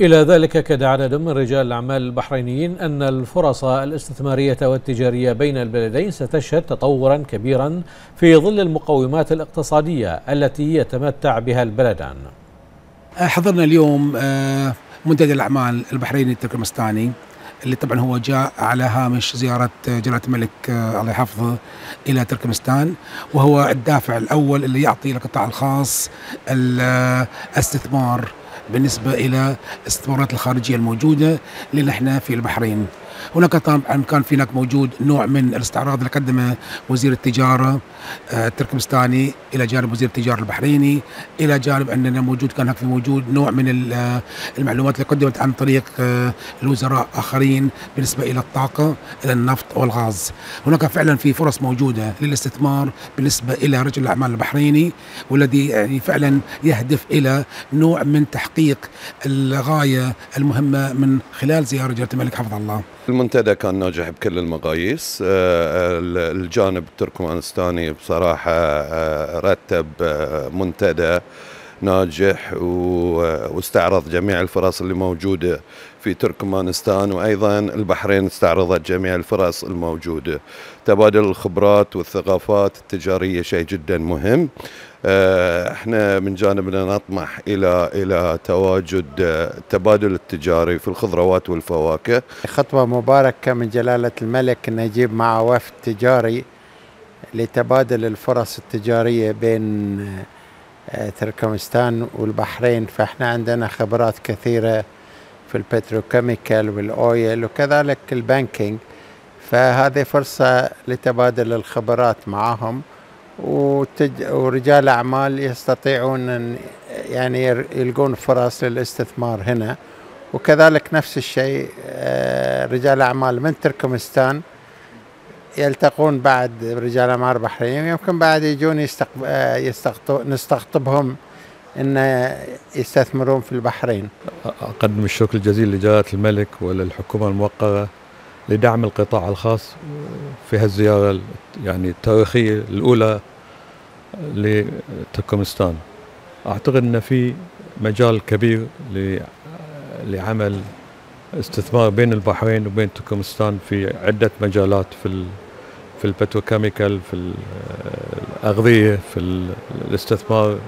إلى ذلك كاد عدد من رجال الأعمال البحرينيين أن الفرص الاستثمارية والتجارية بين البلدين ستشهد تطورا كبيرا في ظل المقومات الاقتصادية التي يتمتع بها البلدان. حضرنا اليوم آه، منتدى الأعمال البحريني التركمستاني. اللي طبعا هو جاء على هامش زيارة جلالة الملك آه، الله يحفظه إلى تركمستان وهو الدافع الأول اللي يعطي القطاع الخاص الاستثمار بالنسبة إلى الاستثمارات الخارجية الموجودة إحنا في البحرين. هناك طبعا كان في هناك موجود نوع من الاستعراض اللي قدمه وزير التجارة آه، التركمستاني إلى جانب وزير التجارة البحريني إلى جانب أننا موجود كان هناك في موجود نوع من آه، المعلومات اللي قدمت عن طريق آه، الوزراء آخرين بالنسبة إلى الطاقة إلى النفط والغاز. هناك فعلا في فرص موجودة للاستثمار بالنسبة إلى رجل الأعمال البحريني والذي يعني فعلا يهدف إلى نوع من تحقيق الغاية المهمة من خلال زيارة جلاله الملك حفظ الله. المنتدى كان ناجح بكل المقاييس. آه، الجانب التركمانستاني بصراحة آه، رتب آه، منتدى ناجح واستعرض جميع الفرص اللي موجودة في تركمانستان وأيضا البحرين استعرضت جميع الفرص الموجودة. تبادل الخبرات والثقافات التجارية شيء جدا مهم. إحنا من جانبنا نطمح إلى إلى تواجد التبادل التجاري في الخضروات والفواكه. خطوة مباركة من جلالة الملك إنه يجيب معه وفد تجاري لتبادل الفرص التجارية بين آه، تركمستان والبحرين. فإحنا عندنا خبرات كثيرة في ال petrochemical وال oil وكذلك ال banking فهذه فرصة لتبادل الخبرات معهم. وتج... ورجال أعمال يستطيعون أن يعني يلقون فرص للاستثمار هنا. وكذلك نفس الشيء آه، رجال أعمال من تركمستان يلتقون بعد رجال أعمال بحرينيين يمكن بعد يجون يستقب... آه، يستقط... نستقطبهم أن يستثمرون في البحرين. أقدم الشكر الجزيل لجلالة الملك وللحكومة الموقرة لدعم القطاع الخاص في هالزيارة يعني التاريخية الأولى لتركمستان أعتقد أن في مجال كبير لعمل استثمار بين البحرين وبين تركمستان في عدة مجالات في في البتروكيميكال في الأغذية في الاستثمار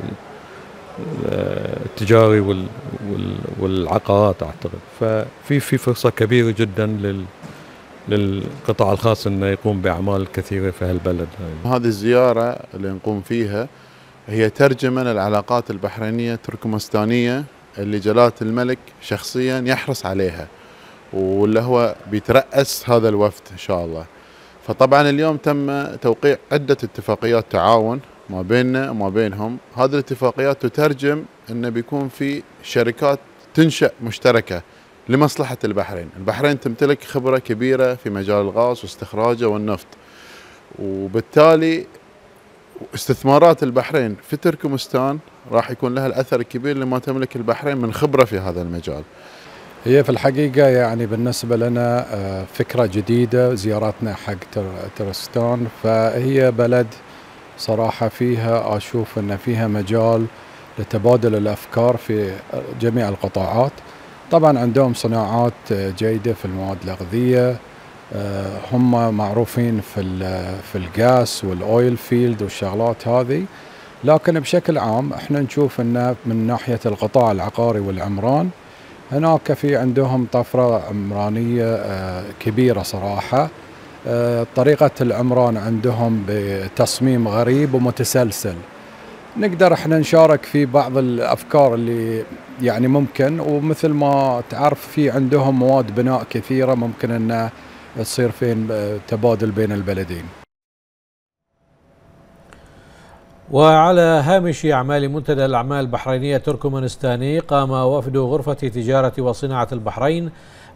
التجاري والعقارات أعتقد. ففي في فرصة كبيرة جدا للقطاع الخاص إنه يقوم بأعمال كثيرة في هالبلد هذه الزيارة اللي نقوم فيها هي ترجمة للعلاقات البحرينية التركمستانية اللي جلالة الملك شخصيا يحرص عليها واللي هو بيترأس هذا الوفد إن شاء الله. فطبعا اليوم تم توقيع عدة اتفاقيات تعاون ما بيننا وما بينهم، هذه الاتفاقيات تترجم إنه بيكون في شركات تنشأ مشتركة لمصلحة البحرين. البحرين تمتلك خبرة كبيرة في مجال الغاز واستخراجه والنفط. وبالتالي استثمارات البحرين في تركمستان راح يكون لها الأثر الكبير لما تملك البحرين من خبرة في هذا المجال. هي في الحقيقة يعني بالنسبة لنا آه، فكرة جديدة زيارتنا حق ترستان. فهي بلد صراحة فيها أشوف أن فيها مجال لتبادل الأفكار في جميع القطاعات. طبعا عندهم صناعات جيدة في المواد الأغذية آه، هم معروفين في في الغاز والأويل فيلد والشغلات هذه. لكن بشكل عام إحنا نشوف إن من ناحية القطاع العقاري والعمران هناك في عندهم طفرة عمرانية آه، كبيرة صراحة. آه، طريقة العمران عندهم بتصميم غريب ومتسلسل. نقدر إحنا نشارك في بعض الأفكار اللي يعني ممكن ومثل ما تعرف في عندهم مواد بناء كثيرة ممكن انه تصير فين تبادل بين البلدين. وعلى هامش أعمال منتدى الأعمال البحرينية التركمانستاني قام وفد غرفة تجارة وصناعة البحرين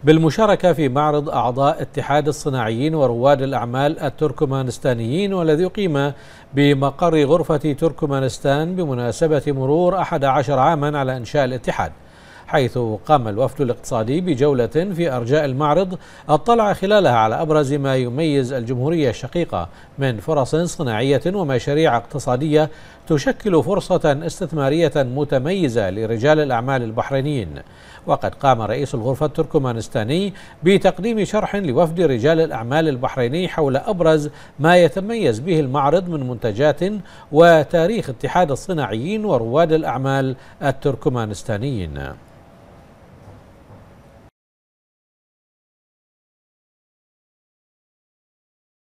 بالمشاركة في معرض أعضاء اتحاد الصناعيين ورواد الأعمال التركمانستانيين والذي أقيم بمقر غرفة تركمانستان بمناسبة مرور 11 عاما على إنشاء الاتحاد. حيث قام الوفد الاقتصادي بجولة في أرجاء المعرض اطلع خلالها على أبرز ما يميز الجمهورية الشقيقة من فرص صناعية ومشاريع اقتصادية تشكل فرصة استثمارية متميزة لرجال الأعمال البحرينيين. وقد قام رئيس الغرفة التركمانستاني بتقديم شرح لوفد رجال الأعمال البحريني حول أبرز ما يتميز به المعرض من منتجات وتاريخ اتحاد الصناعيين ورواد الأعمال التركمانستانيين.